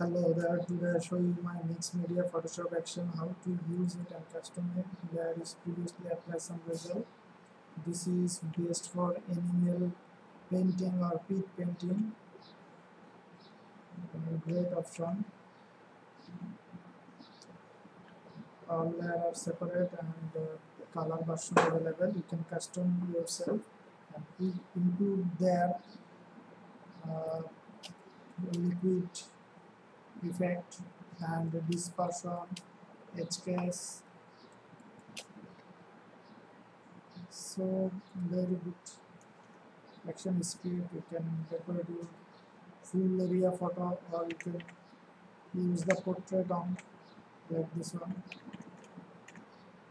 Hello there, today I show you my mixed media Photoshop action, how to use it and custom it. There is previously applied some result. This is best for animal painting or pet painting. Great option. All are separate and uh, color version available. You can custom yourself and include there uh, liquid effect and dispersion HKS so very good. Action script you can decorate your full area photo or you can use the portrait on like this one.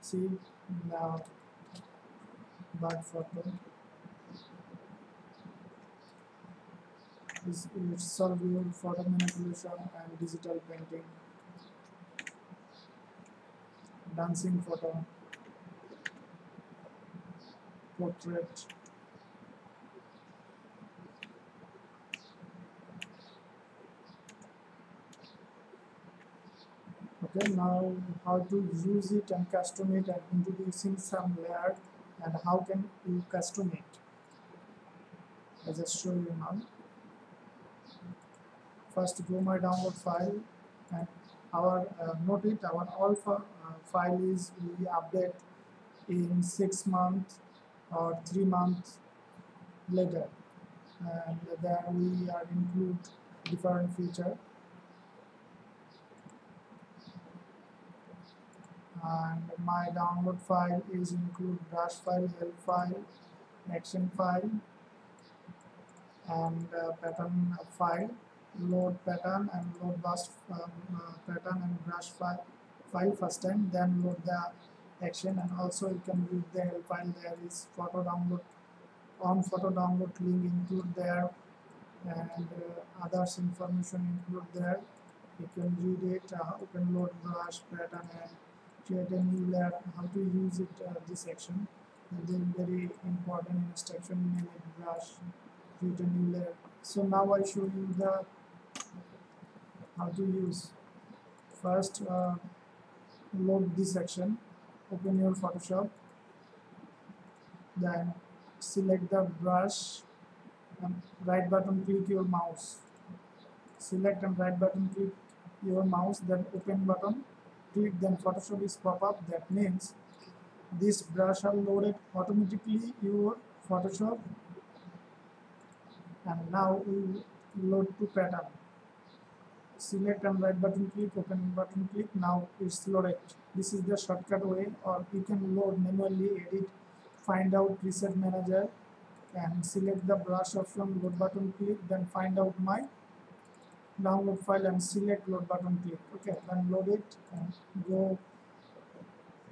See now bird photo is solve your photo manipulation and digital painting. Dancing photo. Portrait. Okay now how to use it and custom it and introducing some layer and how can you custom it? I just show you now first go my download file and our uh, note it. Our all uh, file is we update in six months or three months later. And there we are include different feature. And my download file is include brush file help file action file and uh, pattern file load pattern and load brush um, uh, pattern and brush file, file first time then load the action. And also you can read the file there is photo download on photo download link include there and uh, others information include there. You can read it uh, you can load brush pattern and create a new layer how to use it uh, this section and then very important instruction name brush create a new layer. So now I show you the how to use. First uh, load this section. Open your Photoshop. Then select the brush and right button click your mouse. Select and right button click your mouse then open button. Click then Photoshop is pop up. That means this brush are loaded automatically your Photoshop. And now we load to pattern select and right button click open button click. Now it's loaded. This is the shortcut way or you can load manually edit find out preset manager and select the brush option load button click then find out my download file and select load button click. Okay then load it and go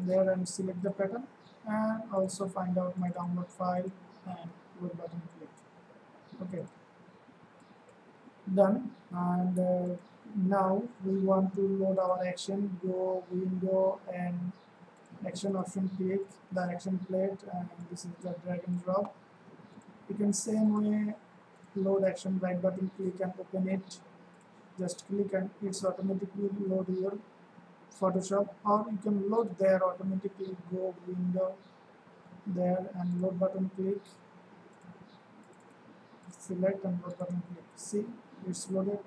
there and select the pattern and also find out my download file and load button click. Okay. Done and uh, now we want to load our action go window and action option click the action plate and this is the drag and drop. You can same way load action right button click and open it. Just click and it's automatically load your Photoshop or you can load there automatically go window there and load button click. Select and load button click. See it's loaded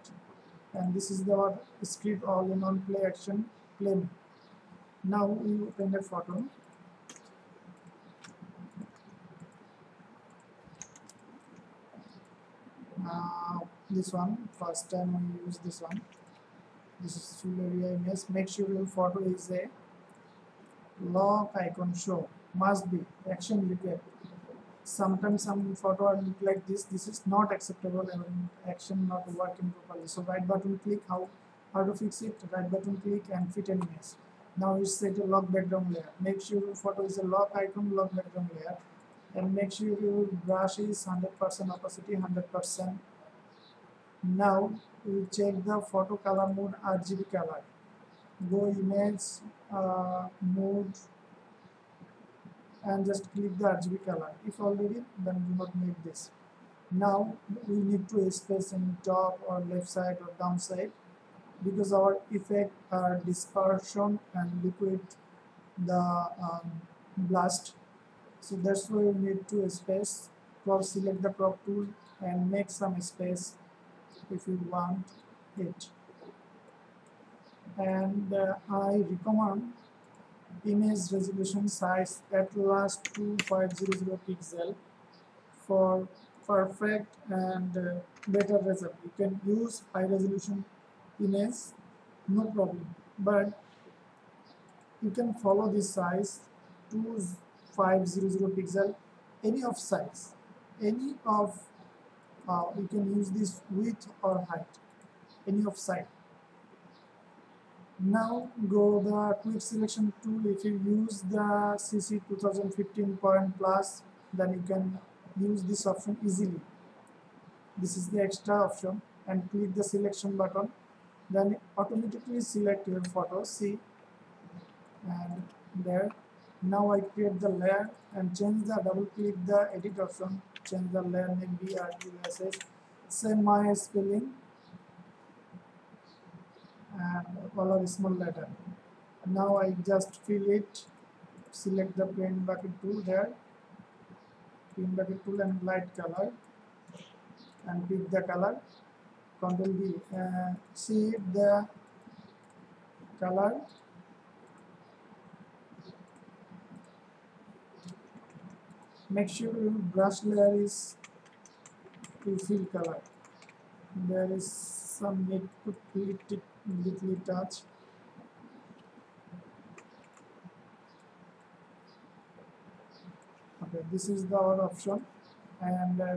and this is the script all in on play action play. Now we open the photo. Now this one first time we use this one. This is full area make sure your photo is a lock icon show. Must be action repeat sometimes some photo are look like this. This is not acceptable. And action not working properly. So right button click how how to fix it? Right button click and fit an image. Now you set a lock background layer. Make sure your photo is a lock icon lock background layer. And make sure your brush is 100% opacity 100% now you check the photo color mode RGB color. Go image uh, mode and just click the RGB color. If already, then do not make this. Now we need to space in top or left side or down side. because our effect are dispersion and liquid the um, blast so that's why we need to space crop select the crop tool and make some space if you want it and uh, I recommend image resolution size at last 2500 pixel for perfect and uh, better result. You can use high resolution image no problem. But you can follow this size 2500 pixel any of size any of uh, you can use this width or height any of size now go the quick selection tool. If you use the cc 2015 point plus then you can use this option easily. This is the extra option. And click the selection button. Then automatically select your photo. See? And there. Now I create the layer and change the double click the edit option. Change the layer name BRUSS same my spelling and color small letter. Now I just fill it select the paint bucket tool there. Paint bucket tool and light color. And pick the color. Control B uh, see the color. Make sure your brush layer is to fill color. There is some need to click it little touch okay this is the our option. And uh,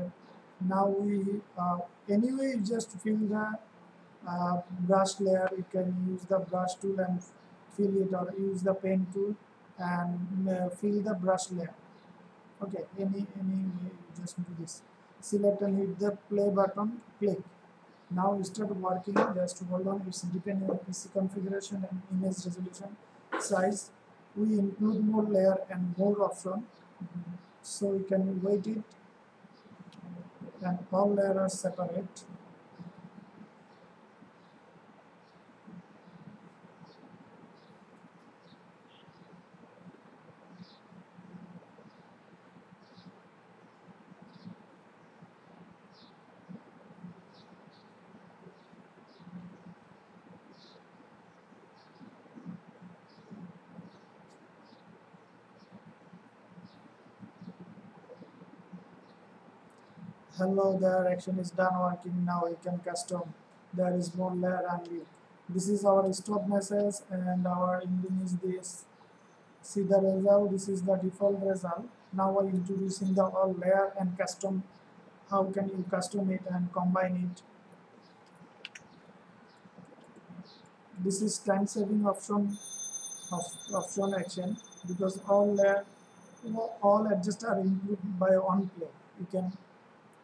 now we uh, anyway just fill the uh, brush layer. You can use the brush tool and fill it or use the pen tool and uh, fill the brush layer. Okay any any just do this. Select and hit the play button click now start working just to hold on. It's depending on pc configuration and image resolution size. We include more layer and more option. So we can wait it and all layers separate hello there action is done working now. You can custom there is more layer only this is our stop message and our ending is this. See the result. This is the default result. Now I'm introducing the all layer and custom how can you custom it and combine it? This is time saving option of option action because all layer all adjust are included by one play you can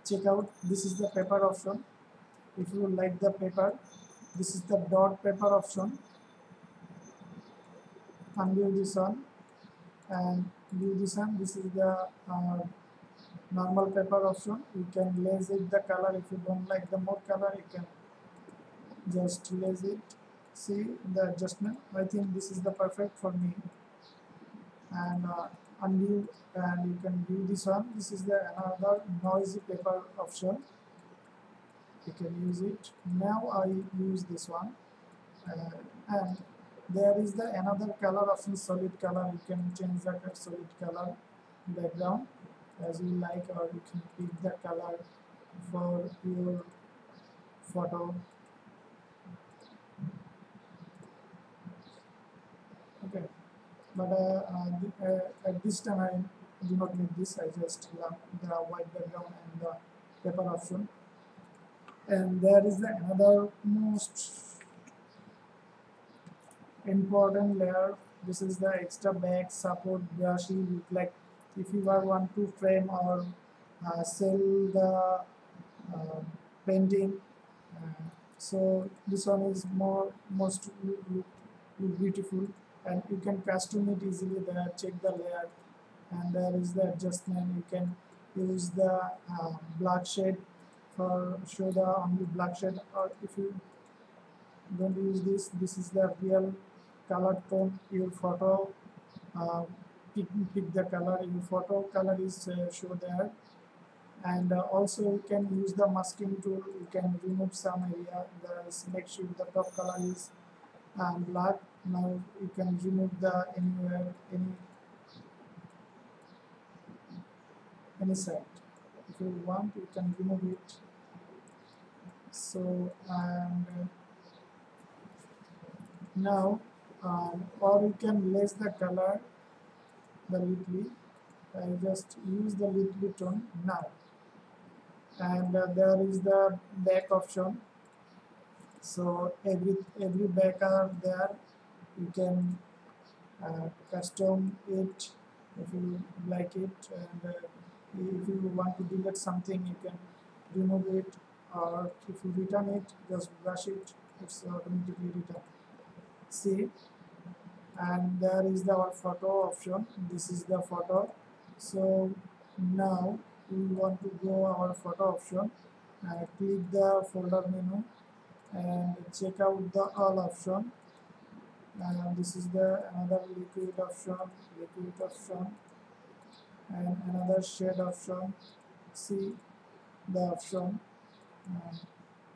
check out. This is the paper option. If you like the paper this is the dot paper option. Undo this one. And view this one. This is the uh, normal paper option. You can lazy it the color. If you don't like the more color you can just lazy it. See the adjustment. I think this is the perfect for me. And uh, undo and you can view this one. This is the another noisy paper option. You can use it. Now I use this one. Uh, and there is the another color option solid color. You can change the solid color background. As you like or you can pick the color for your photo okay but uh, uh, uh, at this time I do not need this. I just love the white background and the paper option and there is the another most important layer. This is the extra back support brush look like. If you want to frame or uh, sell the uh, painting uh, so this one is more most look, look beautiful and you can custom it easily there check the layer and there is the adjustment. You can use the uh, black shade for show the only black shade or if you don't use this this is the real color tone your photo uh, pick, pick the color your photo color is uh, show there. And uh, also you can use the masking tool you can remove some area there's make sure the top color is um, black now you can remove the anywhere any any side if you want you can remove it. So and now um, or you can less the color the little I just use the little tone now. And uh, there is the back option so every every back are there you can uh, custom it if you like it. And uh, if you want to delete something you can remove it. Or if you return it just brush it. It's automatically returned. See? And there is the photo option. This is the photo. So now we want to go our photo option. Uh, click the folder menu and check out the all option. And this is the another liquid option liquid option. And another shade option. See the option.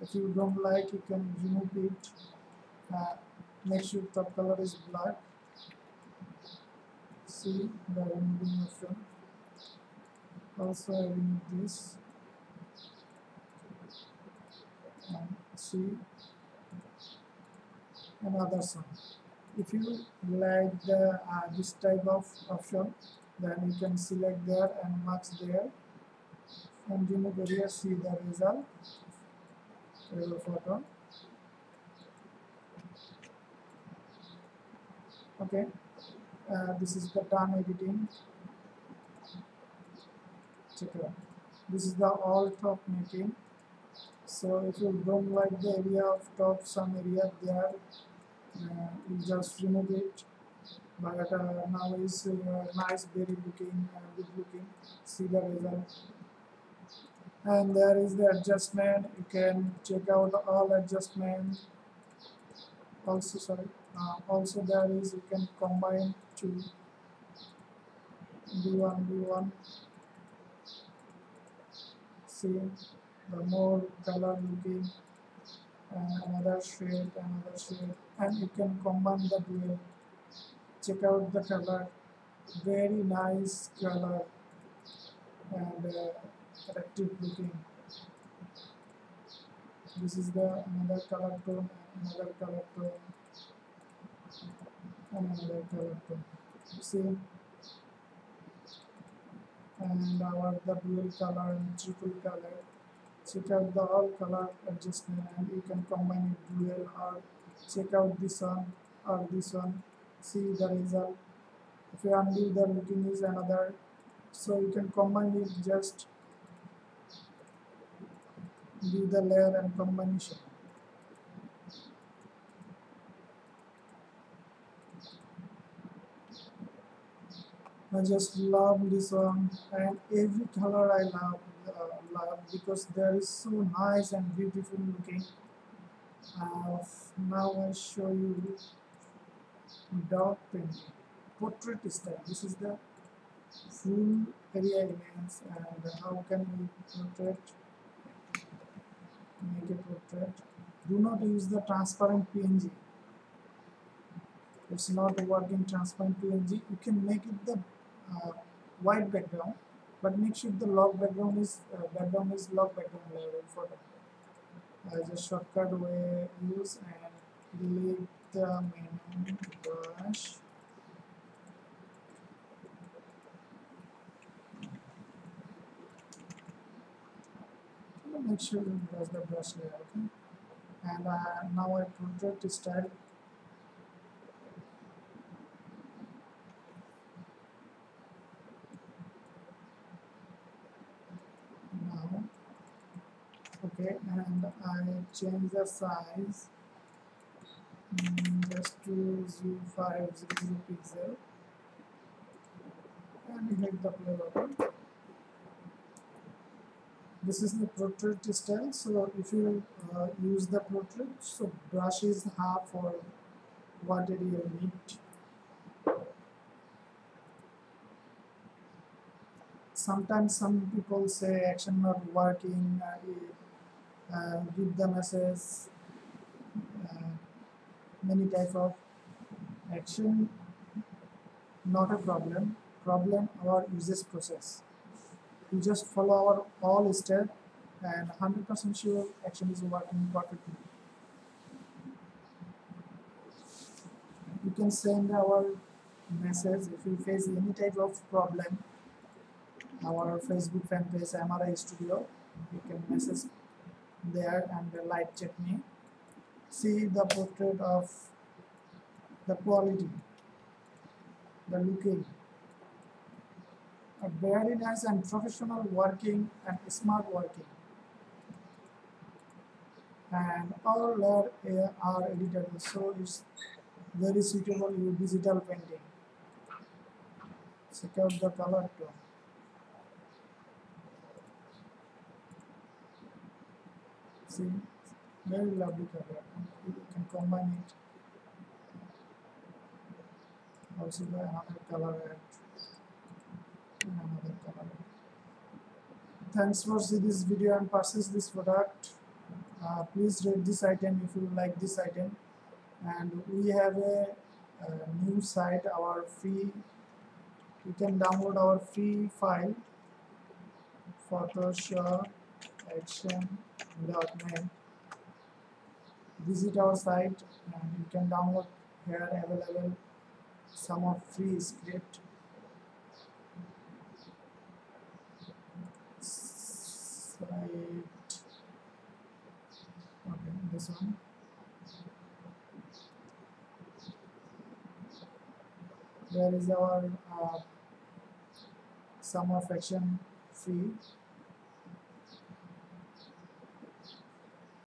If you don't like you can remove it. Uh, make sure top color is black. See the removing option. Also I remove this and see another one if you like the uh, this type of option then you can select there and mark there. And you remove area see the result. Photo okay. Uh, this is the done editing. Check it out. This is the all top making so if you don't like the area of top some area there uh, you just remove it but uh, now is uh, nice very looking uh, good looking see the result and there is the adjustment you can check out all adjustment. Also sorry uh, also there is you can combine two. B1 b1 see the more color looking and another shade another shade. And you can combine the dual check out the color. Very nice color. And uh, attractive looking. This is the another color tone another color tone. And another color tone. See? And our the dual color and triple color check out the all color adjustment and you can combine it dual or check out this one or this one. See the result. If you undo the looking is another. So you can combine it just do the layer and combination. I just love this one and every color I love, love because there is so nice and beautiful looking. Uh, now I show you dot painting. Portrait style this is the full area image and how can we portrait? Make a portrait. Do not use the transparent png it's not working transparent png you can make it the uh, white background but make sure the lock background is uh, background is lock background layer photo uh, just shortcut way use and delete the menu brush. Make sure you brush the brush layer okay and uh, now I project style now okay and I change the size just to 0500 pixel and hit the play button this is the portrait style. So if you uh, use the portrait so brush is half for what area you need sometimes some people say action not working uh, uh, give the message uh, many type of action not a problem. Problem our uses process. We just follow our all step and 100% sure action is working perfectly you can send our message if you face any type of problem. Our facebook fan page mri studio you can message there and live chat me see the portrait of the quality the looking. A very nice and professional working and smart working. And all are, are editable so it's very suitable for digital painting. Check out the color tone see very lovely color you can combine it. Also the another color and another color thanks for see this video and purchase this product. Uh, please rate this item if you like this item. And we have a, a new site our free you can download our free file photoshop action.net visit our site and you can download here available some of free script. Site. Okay this one. There is our uh, sum of action free